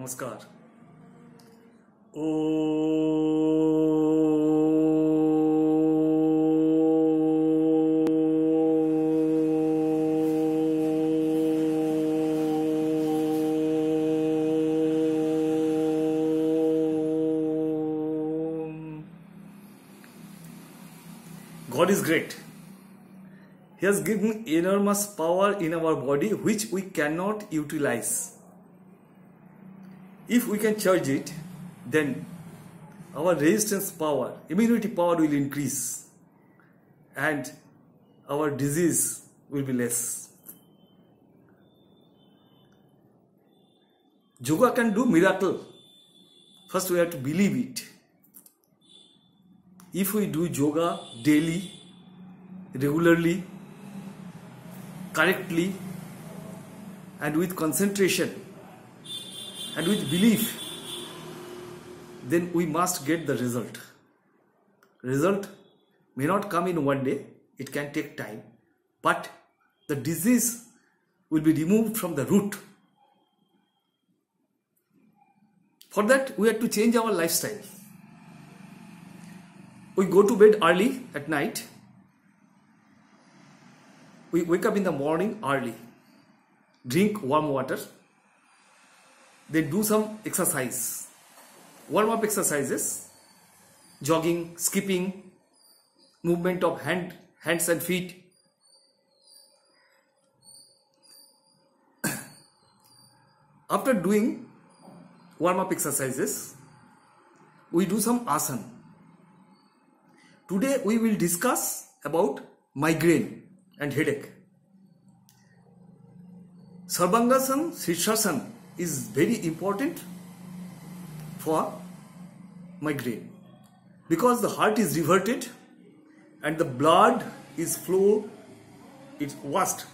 নমস্কার ও God is great. He has given enormous power in our body which we cannot utilize. If we can charge it, then our resistance power, immunity power will increase and our disease will be less. Yoga can do miracle. First we have to believe it. If we do yoga daily, regularly, correctly and with concentration, and with belief, then we must get the result. Result may not come in one day, it can take time, but the disease will be removed from the root. For that, we have to change our lifestyle. We go to bed early at night. We wake up in the morning early. Drink warm water then do some exercise warm up exercises jogging skipping movement of hand hands and feet after doing warm up exercises we do some asana today we will discuss about migraine and headache sarvangasana Sishasana is very important for migraine because the heart is reverted and the blood is flow it's vast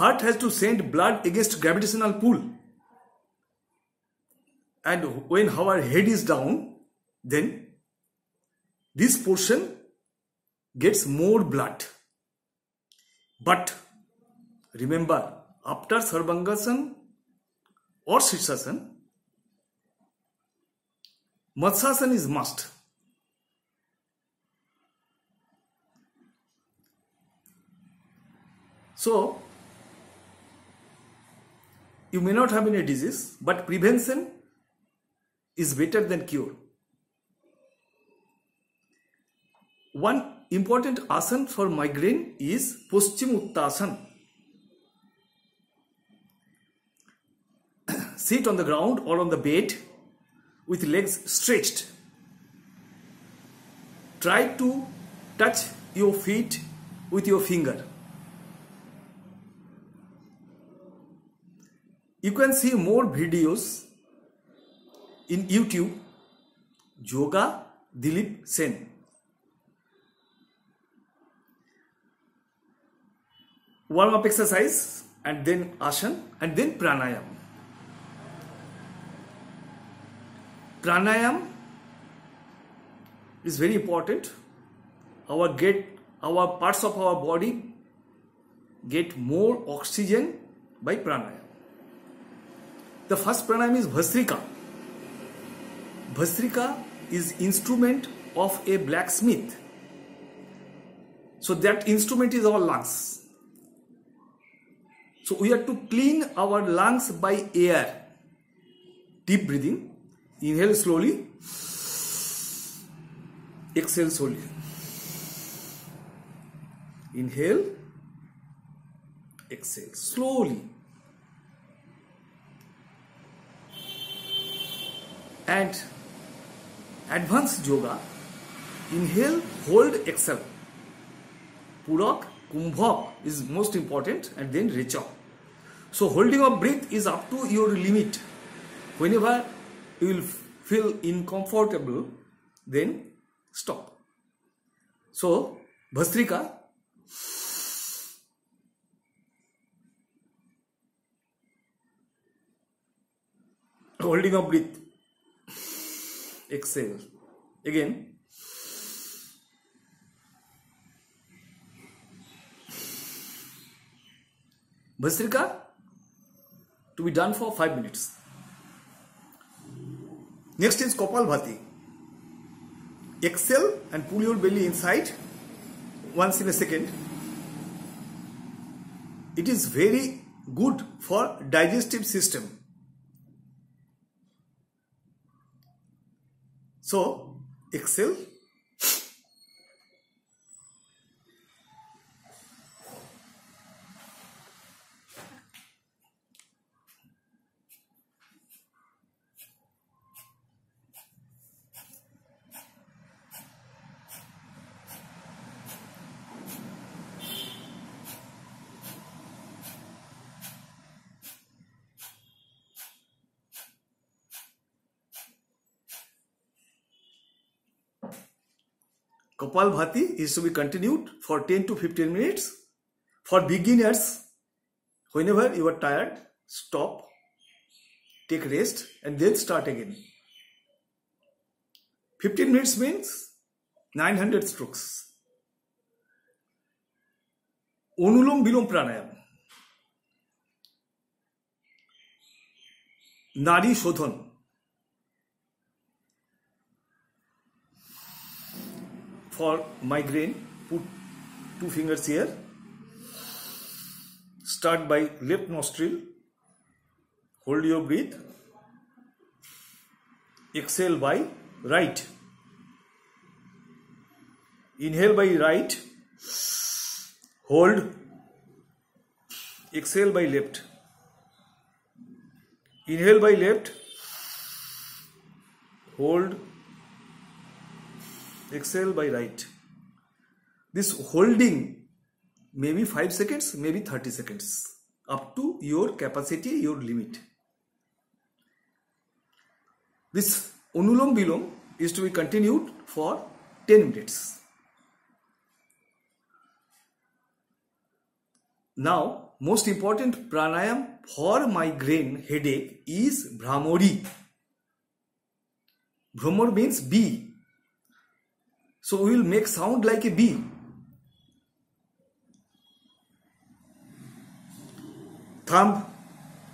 heart has to send blood against gravitational pull and when our head is down then this portion gets more blood but remember after sarvangasana or Shirshasana, Matsasan is must. So, you may not have any disease, but prevention is better than cure. One important asana for migraine is Paschim Uttasana. sit on the ground or on the bed with legs stretched. Try to touch your feet with your finger. You can see more videos in YouTube Yoga Dilip Sen. Warm up exercise and then asana and then pranayama. pranayam is very important our get our parts of our body get more oxygen by pranayam the first pranayam is bhastrika bhastrika is instrument of a blacksmith so that instrument is our lungs so we have to clean our lungs by air deep breathing Inhale slowly. Exhale slowly. Inhale. Exhale slowly. And advanced yoga. Inhale, hold, exhale. Purak, Kumbhak is most important and then Recha. So holding of breath is up to your limit. Whenever you will feel uncomfortable then stop so bhastrika holding up breath exhale again bhastrika to be done for 5 minutes Next is Kapalbhati. Exhale and pull your belly inside once in a second. It is very good for digestive system. So exhale Kapalbhati is to be continued for 10 to 15 minutes. For beginners, whenever you are tired, stop, take rest, and then start again. 15 minutes means 900 strokes. Anulom বিলোম প্রাণায়াম নারী শোধন for migraine put two fingers here start by left nostril hold your breath exhale by right inhale by right hold exhale by left inhale by left hold exhale by right this holding may be 5 seconds maybe 30 seconds up to your capacity your limit this anulom vilom is to be continued for 10 minutes now most important pranayam for migraine headache is brahmari Bhramor means bee So we will make sound like a bee. Thumb,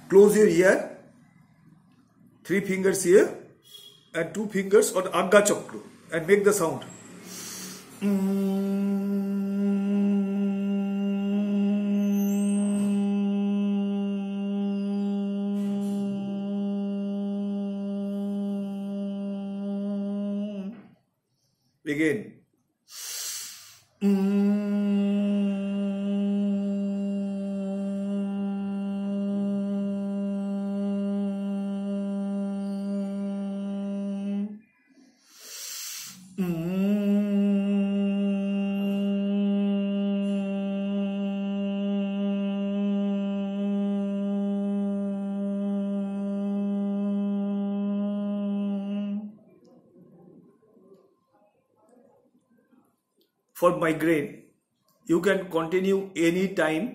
close your ear, three fingers here and two fingers on agga Chakra and make the sound. Mm. Begin. Mm. for migraine you can continue any time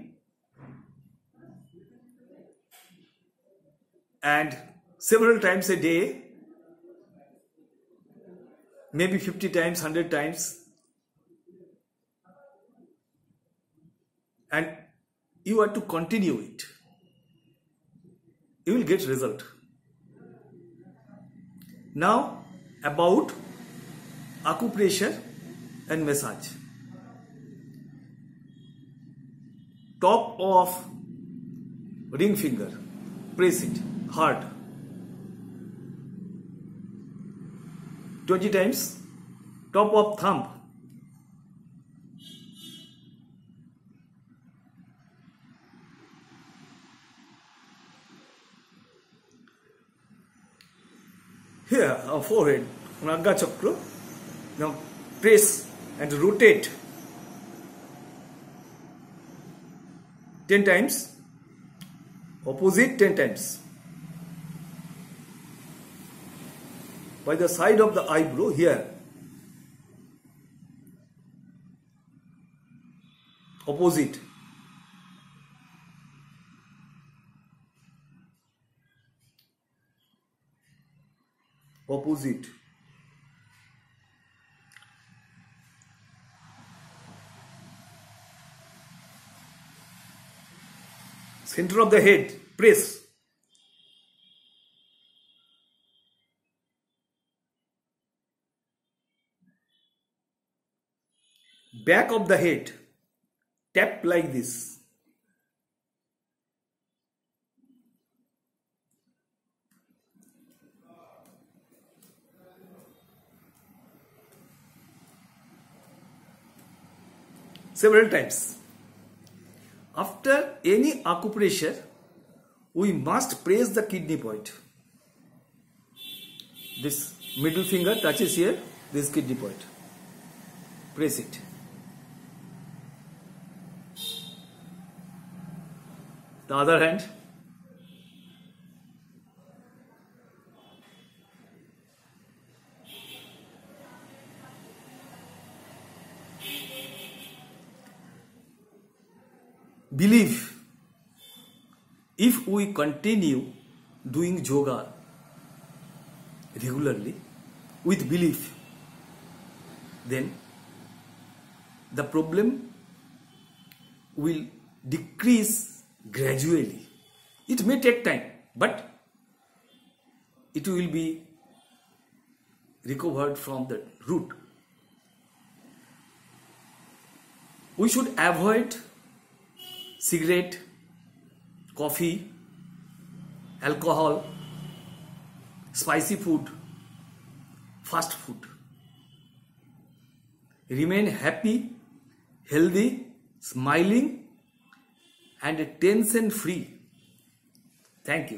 and several times a day maybe 50 times 100 times and you are to continue it you will get result now about acupressure and massage top of ring finger press it heart twenty times top of thumb for head Agya chakra press and rotate 10 times opposite 10 times by the side of the eyebrow here opposite opposite center of the head, press. Back of the head, tap like this. several times. after any acupressure, we must press the kidney point. This middle finger touches here, this kidney point. Press it. The other hand, believe if we continue doing yoga regularly with belief, then the problem will decrease gradually. It may take time, but it will be recovered from the root. We should avoid cigarette, coffee, alcohol, spicy food, fast food. Remain happy, healthy, smiling and tension free. Thank you.